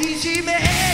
きしめ